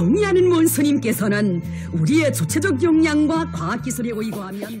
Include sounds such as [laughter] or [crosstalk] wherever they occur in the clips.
경의하는 원수님께서는 우리의 조체적 역량과 과학기술에 의거하면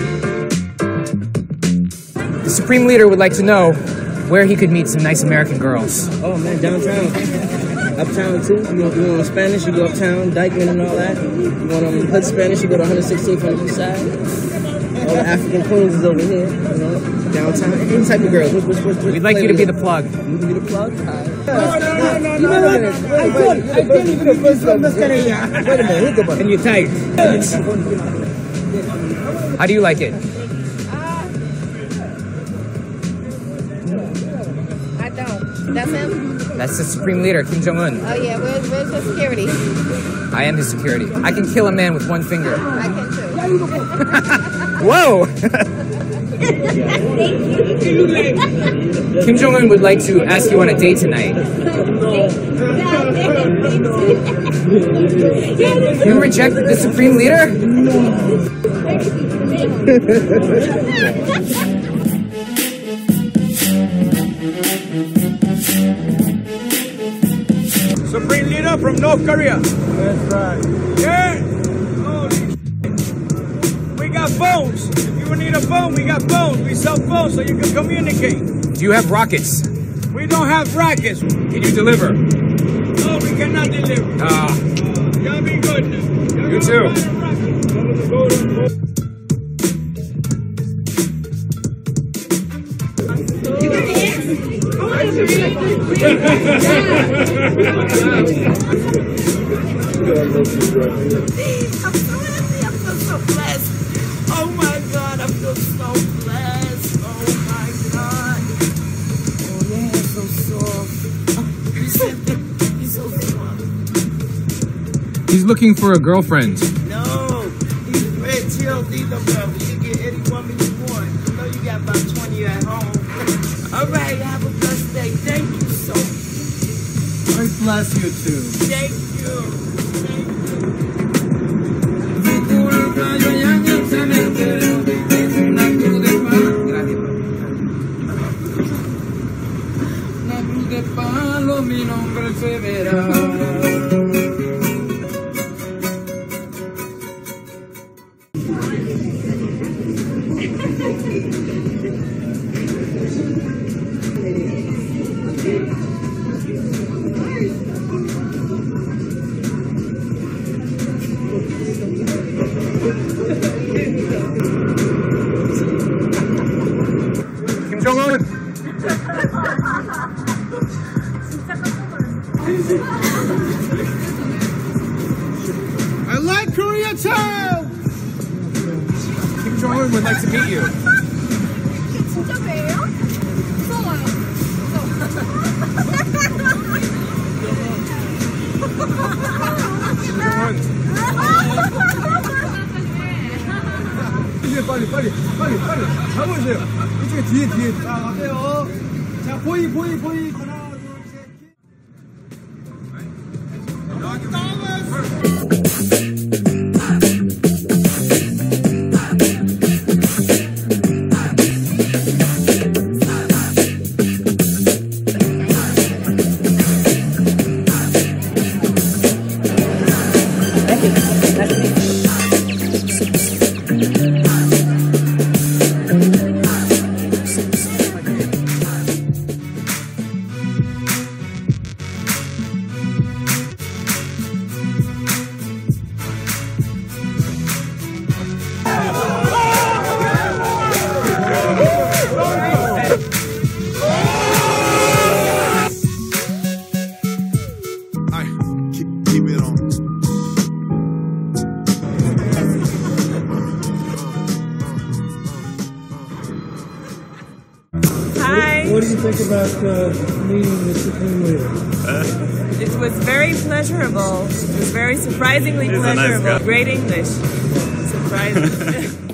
The Supreme Leader would like to know where he could meet some nice American girls. Oh man, downtown. Uptown too. You want, you want Spanish, you go uptown, Dyckman and all that. You want um, hood Spanish, you go to 116th on the east side. All the African queens is over here, you know, downtown. Any type of girls. Which, which, which, which We'd like you to be the plug. You can be the plug? Alright. You know what? I did. I did even the first one. Wait a minute, think about it. And you're tight. How do you like it? That's him? That's the Supreme Leader, Kim Jong Un. Oh, yeah. Where's, where's the security? I am his security. I can kill a man with one finger. I can too. [laughs] Whoa! Kim Jong Un would like to ask you on a date tonight. You rejected the Supreme Leader? [laughs] leader from North Korea. That's right. Yeah. Holy. We got phones. If you need a phone, we got phones. We sell phones so you can communicate. Do you have rockets? We don't have rackets. Can you deliver? No, we cannot deliver. Ah, Y'all be good now. You too. Oh my God, I feel so blessed. Oh my God. Oh yeah, so soft. he's looking for a girlfriend. Bless you too. Thank you. Kim Jong Un. I like Korea too. Kim Jong Un would like to meet you. 진짜 왜요? 무서워요. Kim Jong Un. 이제 빨리 빨리 빨리 빨리 잡으세요. 이쪽에 뒤에 뒤에. 자 가세요. 자 보이 보이 보이 what do you think about uh, meeting the Supreme Leader? It was very pleasurable. It was very surprisingly He's a nice pleasurable. Great English. Surprising. [laughs]